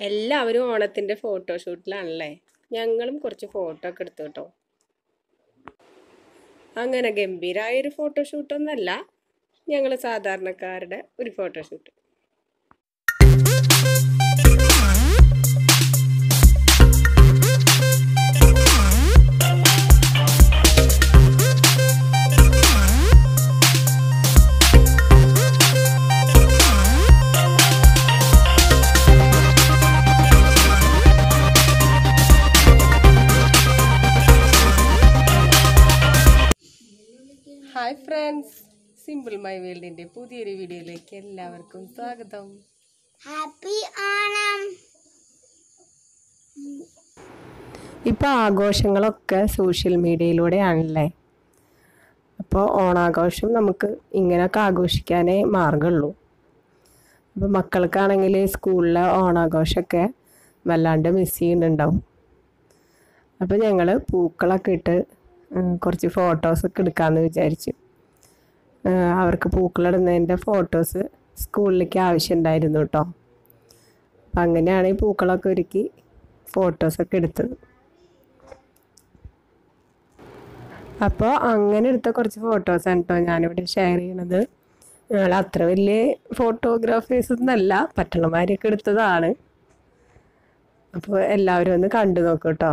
എല്ലാവരും ഓണത്തിന്റെ ഫോട്ടോഷൂട്ടിലാണല്ലേ? ഞങ്ങളും കുറച്ച് ഫോട്ടോ ഒക്കെ എടുത്തു കേട്ടോ. അങ്ങനെ ഗംഭീരമായൊരു ഫോട്ടോഷൂട്ടൊന്നല്ല ഞങ്ങൾ സാധാരണക്കാരുടെ ഒരു photoshoot hi friends simple my വേൾഡിന്റെ പുതിയൊരു വീഡിയോയിലേക്ക് എല്ലാവർക്കും സ്വാഗതം. ഹാപ്പി ഓണം ഇപ്പോൾ ആഘോഷങ്ങളൊക്കെ സോഷ്യൽ മീഡിയയിലൂടെയാണല്ലേ അപ്പോൾ ഓണാഘോഷം നമുക്ക് ഇങ്ങനെയൊക്കെ ആഘോഷിക്കാനേ മാർഗമുള്ളൂ അപ്പോൾ മക്കൾക്കാണെങ്കിൽ സ്കൂളിലെ ഓണാഘോഷമൊക്കെ വല്ലാണ്ട് മിസ് ചെയ്യുന്നുണ്ടാവും. അപ്പോൾ ഞങ്ങൾ പൂക്കളൊക്കെ ഇട്ട് കുറച്ച് ഫോട്ടോസൊക്കെ എടുക്കാമെന്ന് വിചാരിച്ചു. അവർക്ക് പൂക്കളിടുന്നതിന്റെ ഫോട്ടോസ് സ്കൂളിലേക്ക് ആവശ്യമുണ്ടായിരുന്നു കേട്ടോ. അപ്പം അങ്ങനെയാണ് ഈ പൂക്കളൊക്കെ ഒരുക്കി ഫോട്ടോസൊക്കെ എടുത്തത്. അപ്പോൾ അങ്ങനെ എടുത്ത കുറച്ച് ഫോട്ടോസാണ് കേട്ടോ ഞാനിവിടെ ഷെയർ ചെയ്യണത്. ഞങ്ങൾ അത്ര വലിയ ഫോട്ടോഗ്രാഫേഴ്സ് ഒന്നല്ല പട്ടണമാരെയൊക്കെ എടുത്തതാണ്. അപ്പോൾ എല്ലാവരും ഒന്ന് കണ്ടു നോക്കൂ കേട്ടോ.